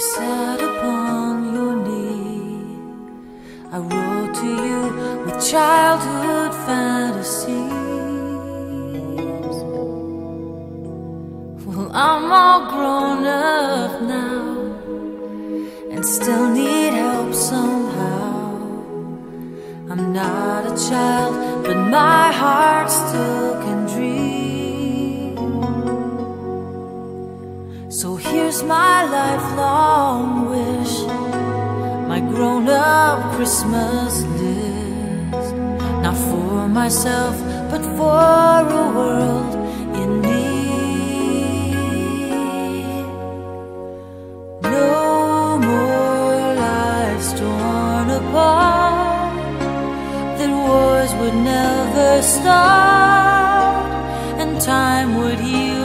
sat upon your knee. I wrote to you with childhood fantasies. Well, I'm all grown up now So here's my lifelong wish, my grown up Christmas list. Not for myself, but for a world in need. No more lives torn apart, that wars would never start, and time would heal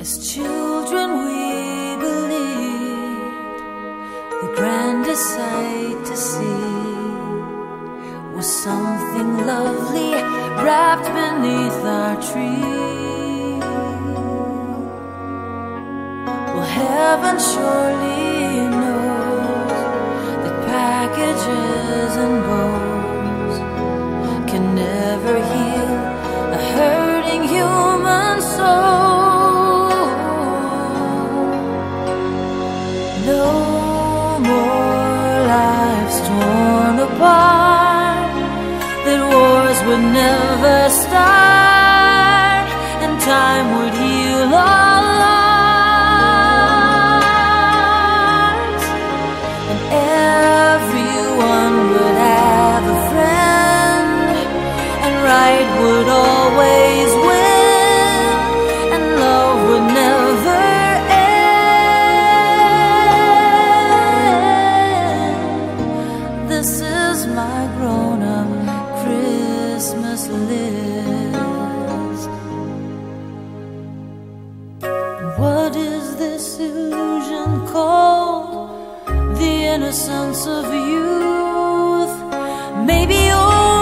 As children, we believed the grandest sight to see was something lovely wrapped beneath our tree. Well, heaven surely knows that packages and bows can never heal right would always win, and love would never end. This is my grown up Christmas list. What is this illusion called? The innocence of youth. Maybe only